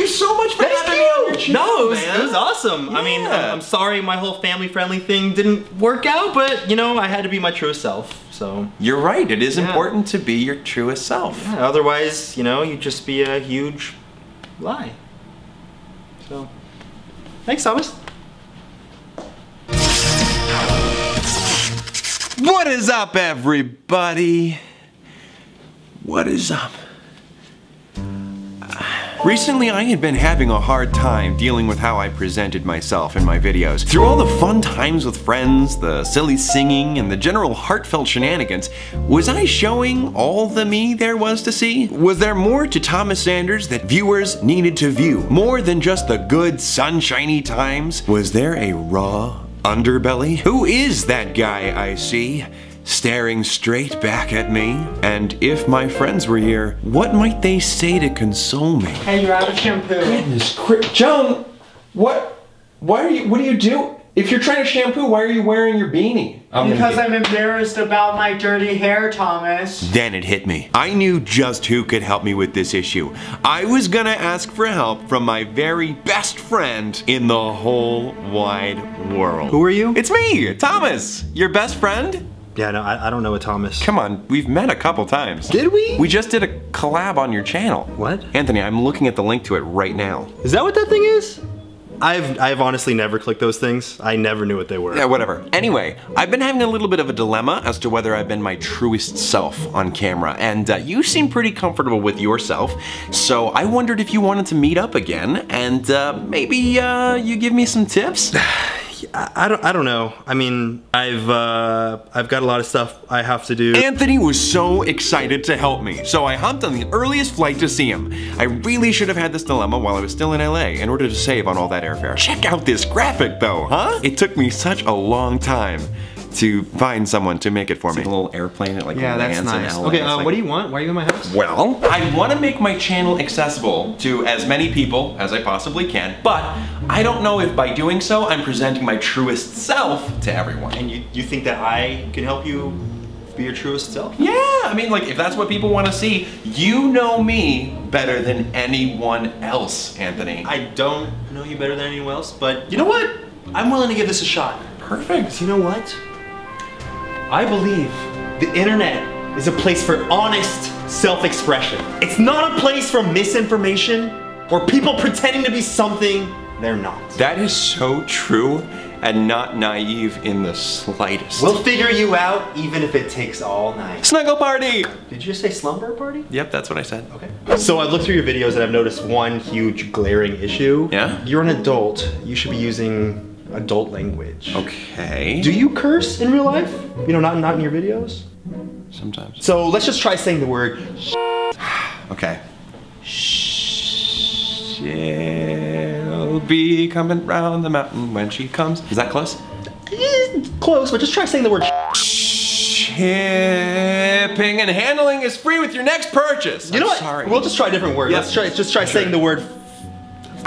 you so much for Thank having you. me on your channel, No, it was, it was awesome. I mean, I'm, I'm sorry my whole family-friendly thing didn't work out, but you know, I had to be my true self. So You're right. It is Yeah. important to be your truest self. yeah, otherwise, you know, you'd just be a huge lie. So, thanks, Thomas. What is up, everybody? What is up? Recently, I had been having a hard time dealing with how I presented myself in my videos. Through all the fun times with friends, the silly singing, and the general heartfelt shenanigans, was I showing all the me there was to see? Was there more to Thomas Sanders that viewers needed to view? More than just the good, sunshiny times? Was there a raw underbelly? Who is that guy I see? Staring straight back at me? And if my friends were here, what might they say to console me? Hey, you're out of shampoo. Goodness, Chris, Joan, what? Why are you? What do you do? If you're trying to shampoo, why are you wearing your beanie? Because I'm embarrassed about my dirty hair, Thomas. Then it hit me. I knew just who could help me with this issue. I was gonna ask for help from my very best friend in the whole wide world. Who are you? It's me, Thomas, your best friend. Yeah, no, I, I don't know a Thomas. Come on, we've met a couple times. Did we? We just did a collab on your channel. What? Anthony, I'm looking at the link to it right now. Is that what that thing is? I've I've honestly never clicked those things. I never knew what they were. Yeah, whatever. Anyway, I've been having a little bit of a dilemma as to whether I've been my truest self on camera, and uh, you seem pretty comfortable with yourself, so I wondered if you wanted to meet up again, and uh, maybe uh, you give me some tips? I, I don't I don't know. I mean, I've uh, I've got a lot of stuff I have to do. Anthony was so excited to help me, so I hopped on the earliest flight to see him. I really should have had this dilemma while I was still in LA in order to save on all that airfare. Check out this graphic though, huh? It took me such a long time to find someone to make it for me. a little airplane that like yeah, that's nice. in LA. Okay, uh, like- what do you want? Why are you in my house? Well, I want to make my channel accessible to as many people as I possibly can, but I don't know if by doing so I'm presenting my truest self to everyone. And you you think that I can help you be your truest self? Yeah, I mean, like, if that's what people want to see, you know me better than anyone else, Anthony. I don't know you better than anyone else, but you know what? I'm willing to give this a shot. Perfect. You know what? I believe the internet is a place for honest self-expression. It's not a place for misinformation or people pretending to be something they're not. That is so true and not naive in the slightest. We'll figure you out even if it takes all night. Snuggle party! Did you just say slumber party? Yep, that's what I said. Okay. So I've looked through your videos and I've noticed one huge glaring issue. Yeah? You're an adult. You should be using adult language. Okay. Do you curse in real life? You know, not not in your videos. Sometimes. So let's just try saying the word. Okay. She'll be coming round the mountain when she comes. Is that close? Eh, Close, but just try saying the word. Shipping and handling is free with your next purchase. You know I'm what? Sorry. We'll just try a different word. Yeah. Let's try. Just try saying the word.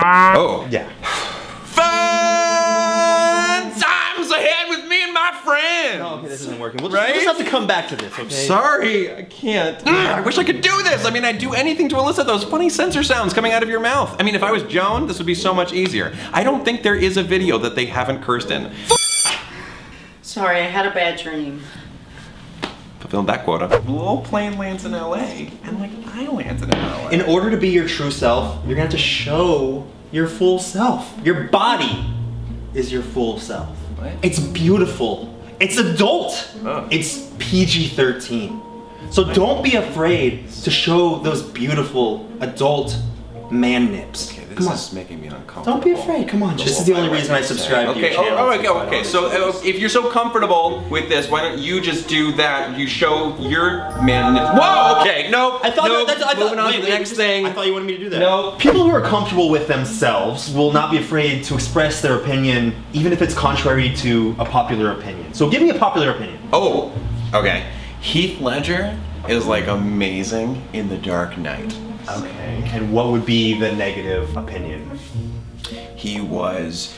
Oh. Yeah. my friends. Oh, okay, this isn't working. We'll just, we'll just have to come back to this. Okay. Sorry, I can't. Mm, I wish I could do this. I mean, I'd do anything to elicit those funny censor sounds coming out of your mouth. I mean, if I was Joan, this would be so much easier. I don't think there is a video that they haven't cursed in. Sorry, I had a bad dream. Fulfilled that quota. Little plane lands in LA, and like I landed in LA. In order to be your true self, you're gonna have to show your full self. Your body is your full self. What? It's beautiful. It's adult. Oh. It's PG-13. So don't be afraid to show those beautiful adult man nips. Okay, this Come on. is making me uncomfortable. Don't be afraid. Come on. This is the only reason I subscribe to Okay, your channel. oh, okay, okay. So uh, if you're so comfortable with this, why don't you just do that? You show your man. Nips. Whoa! Okay, no. I thought no, that, that's, I thought, moving on wait, to the wait, next just- thing. I thought you wanted me to do that. No. People who are comfortable with themselves will not be afraid to express their opinion, even if it's contrary to a popular opinion. So give me a popular opinion. Oh, okay. Heath Ledger is like amazing in The Dark Knight. Okay. And what would be the negative opinion? He was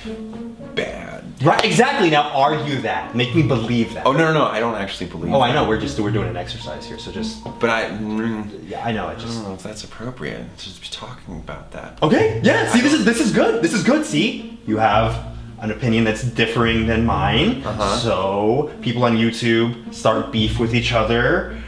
bad. Right, exactly. Now argue that. Make me believe that. Oh no, no, no! I don't actually believe. Oh, I know. We're just we're doing an exercise here, so just But I, mm, yeah, I know. I I just don't know if that's appropriate. to be talking about that. okay. Yeah. See, this is this is good. This is good. See, you have an opinion that's differing than mine. Uh-huh. So people on YouTube start beef with each other.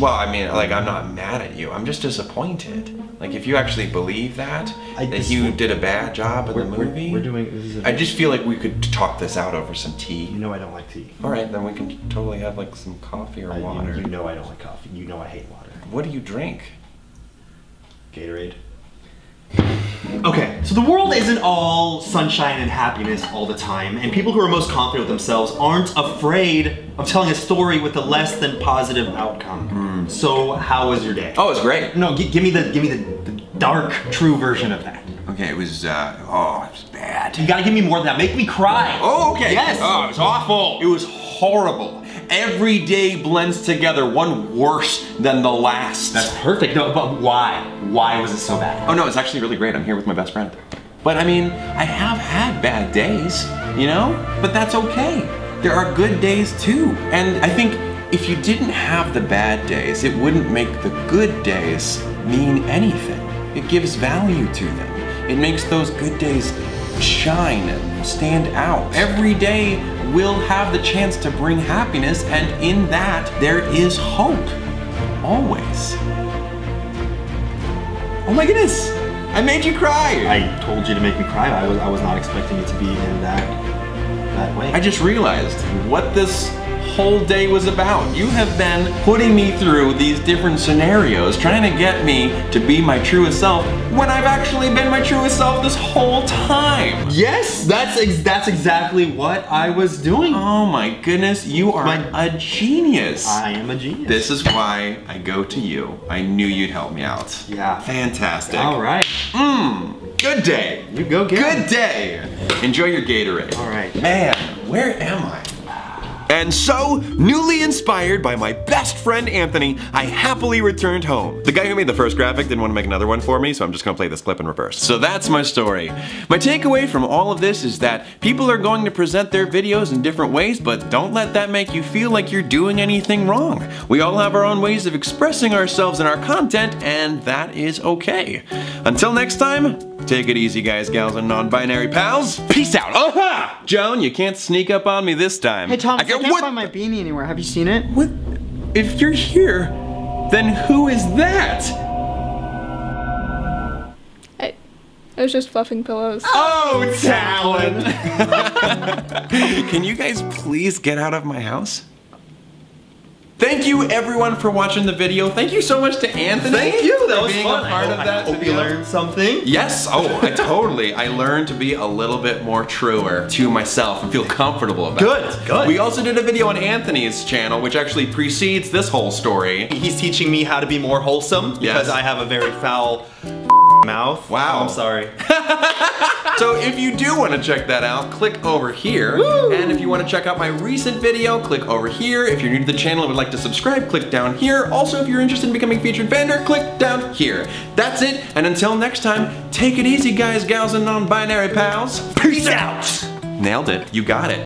Well, I mean, like, I'm not mad at you. I'm just disappointed. Like, if you actually believe that, I that you did a bad job in We're, the we're- movie, we're doing. This is a, I just feel like we could talk this out over some tea. You know I don't like tea. All right, then we can totally have like some coffee or I- you- water. You, know I don't like coffee. You know I hate water. What do you drink? Gatorade. Okay, so the world isn't all sunshine and happiness all the time, and people who are most confident with themselves aren't afraid of telling a story with a less than positive outcome. So, how was your day? Oh, it was great. no, gi- give me the give me the, the dark, true version of that. Okay, it was. uh Oh, it was bad. You gotta give me more than that. Make me cry. Oh, okay. Yes. Oh, it was awful. It was horrible. Every day blends together, one worse than the last. That's perfect. No, but why? Why was it so bad? Oh no, it's actually really great. I'm here with my best friend. But I mean, I have had bad days, you know? But that's okay. There are good days too. And I think if you didn't have the bad days, it wouldn't make the good days mean anything. It gives value to them. It makes those good days shine and stand out. Every day will have the chance to bring happiness, and in that, there is hope. Always. Oh my goodness! I made you cry! I told you to make me cry. I was I was not expecting it to be in that. I just realized what this whole day was about. You have been putting me through these different scenarios, trying to get me to be my truest self when I've actually been my truest self this whole time. Yes, that's ex- that's exactly what I was doing. Oh my goodness, you are My- a genius. I am a genius. This is why I go to you. I knew you'd help me out. Yeah. Fantastic. All right. Mmm. Good day. You go get Good day. Enjoy your Gatorade. All right. Man, where am I? And so, newly inspired by my best friend Anthony, I happily returned home. The guy who made the first graphic didn't want to make another one for me, so I'm just gonna play this clip in reverse. So that's my story. My takeaway from all of this is that people are going to present their videos in different ways, but don't let that make you feel like you're doing anything wrong. We all have our own ways of expressing ourselves in our content, and that is okay. Until next time, Take it easy, guys, gals, and non-binary pals. Peace out. Aha! Joan, you can't sneak up on me this time. Hey Tom, I, can't what? find my beanie anywhere. Have you seen it? What? If you're here, then who is that? I, I was just fluffing pillows. Oh, Talyn! Can you guys please get out of my house? Thank you everyone for watching the video. Thank you so much to Anthony. Thank you. That for was being fun. a part I of that I hope you video. learned something. Yes, oh, I totally. I learned to be a little bit more truer to myself and feel comfortable about Good, it. Good. Good. We also did a video on Anthony's channel, which actually precedes this whole story. He's teaching me how to be more wholesome because Yes. I have a very foul mouth. Wow. I'm sorry. So if you do want to check that out, click over here. And if you want to check out my recent video, click over here. If you're new to the channel and would like to subscribe, click down here. Also, if you're interested in becoming featured Fander, click down here. That's it, and until next time, take it easy, guys, gals, and non-binary pals. Peace out! Nailed it. You got it.